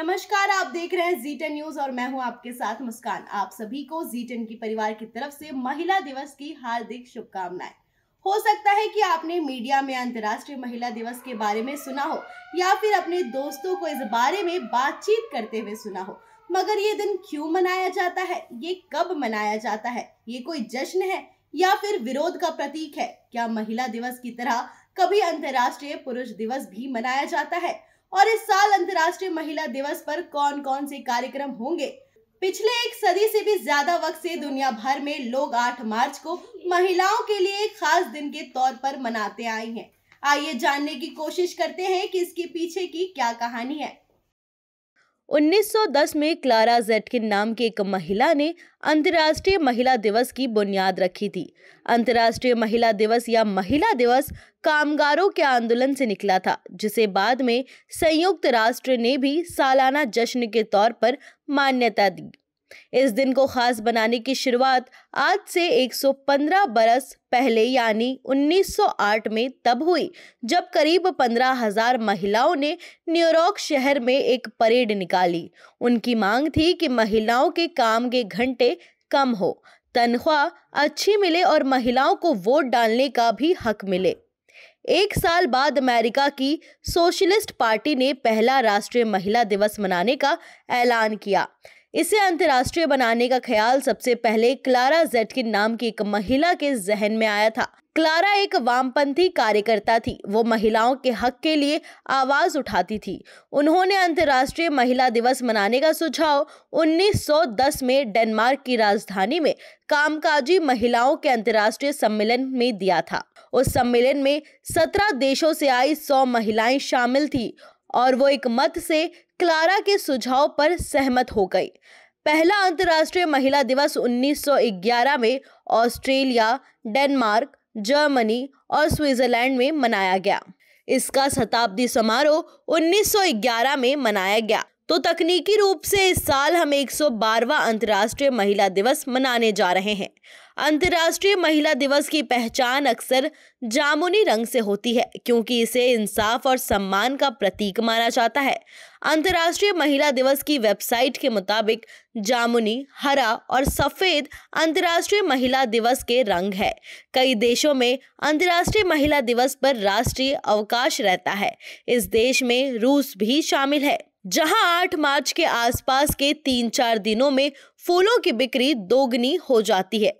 नमस्कार, आप देख रहे हैं जी टेन न्यूज़ और मैं हूँ आपके साथ मुस्कान। आप सभी को जी टेन की परिवार की तरफ़ से महिला दिवस की हार्दिक शुभकामनाएँ। हो सकता है कि आपने मीडिया में अंतर्राष्ट्रीय महिला दिवस के बारे में सुना हो, या फिर अपने दोस्तों को इस बारे में बातचीत करते हुए सुना हो। मगर ये दिन क्यों मनाया जाता है? ये कब मनाया जाता है? ये कोई जश्न है या फिर विरोध का प्रतीक है? क्या महिला दिवस की तरह कभी अंतर्राष्ट्रीय पुरुष दिवस भी मनाया जाता है? और इस साल अंतर्राष्ट्रीय महिला दिवस पर कौन कौन से कार्यक्रम होंगे? पिछले एक सदी से भी ज़्यादा वक्त से दुनिया भर में लोग 8 मार्च को महिलाओं के लिए एक खास दिन के तौर पर मनाते आए हैं। आइए जानने की कोशिश करते हैं कि इसके पीछे की क्या कहानी है। 1910 में क्लारा जेटकिन नाम की एक महिला ने अंतर्राष्ट्रीय महिला दिवस की बुनियाद रखी थी। अंतर्राष्ट्रीय महिला दिवस या महिला दिवस कामगारों के आंदोलन से निकला था, जिसे बाद में संयुक्त राष्ट्र ने भी सालाना जश्न के तौर पर मान्यता दी। इस दिन को खास बनाने की शुरुआत आज से 115 बरस पहले यानी 1908 में तब हुई, जब करीब पंद्रह हज़ार महिलाओं ने न्यूयॉर्क शहर में एक परेड निकाली। उनकी मांग थी कि महिलाओं के काम के घंटे कम हो, तनख्वाह अच्छी मिले और महिलाओं को वोट डालने का भी हक मिले। एक साल बाद अमेरिका की सोशलिस्ट पार्टी ने पहला राष्ट्रीय महिला दिवस मनाने का ऐलान किया। इसे अंतर्राष्ट्रीय बनाने का ख्याल सबसे पहले क्लारा जेटकिन नाम की एक महिला के जहन में आया था। क्लारा एक वामपंथी कार्यकर्ता थी। वो महिलाओं के हक के लिए आवाज़ उठाती थी। उन्होंने अंतर्राष्ट्रीय महिला दिवस मनाने का सुझाव 1910 में डेनमार्क की राजधानी में कामकाजी महिलाओं के अंतर्राष्ट्रीय सम्मेलन में दिया था। उस सम्मेलन में 17 देशों से आई 100 महिलाएँ शामिल थी। और वो एक मत से क्लारा के सुझाव पर सहमत हो गई। पहला अंतर्राष्ट्रीय महिला दिवस 1911 में ऑस्ट्रेलिया, डेनमार्क, जर्मनी और स्विट्जरलैंड में मनाया गया। इसका शताब्दी समारोह 1911 में मनाया गया। तो तकनीकी रूप से इस साल हम 112वां अंतर्राष्ट्रीय महिला दिवस मनाने जा रहे हैं। अंतर्राष्ट्रीय महिला दिवस की पहचान अक्सर जामुनी रंग से होती है, क्योंकि इसे इंसाफ और सम्मान का प्रतीक माना जाता है। अंतर्राष्ट्रीय महिला दिवस की वेबसाइट के मुताबिक, जामुनी, हरा और सफ़ेद अंतर्राष्ट्रीय महिला दिवस के रंग है। कई देशों में अंतर्राष्ट्रीय महिला दिवस पर राष्ट्रीय अवकाश रहता है। इस देश में रूस भी शामिल है, जहाँ 8 मार्च के आसपास के तीन चार दिनों में फूलों की बिक्री दोगुनी हो जाती है।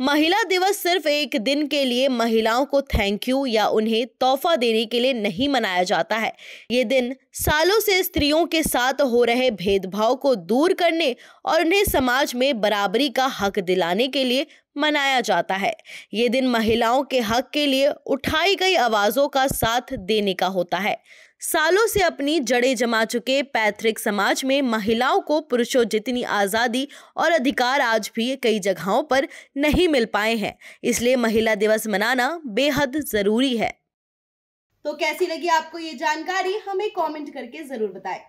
महिला दिवस सिर्फ़ एक दिन के लिए महिलाओं को थैंक यू या उन्हें तोहफा देने के लिए नहीं मनाया जाता है। ये दिन सालों से स्त्रियों के साथ हो रहे भेदभाव को दूर करने और उन्हें समाज में बराबरी का हक दिलाने के लिए मनाया जाता है। ये दिन महिलाओं के हक के लिए उठाई गई आवाज़ों का साथ देने का होता है। सालों से अपनी जड़ें जमा चुके पैतृक समाज में महिलाओं को पुरुषों जितनी आज़ादी और अधिकार आज भी कई जगहों पर नहीं मिल पाए हैं। इसलिए महिला दिवस मनाना बेहद ज़रूरी है। तो कैसी लगी आपको ये जानकारी? हमें कमेंट करके ज़रूर बताएँ।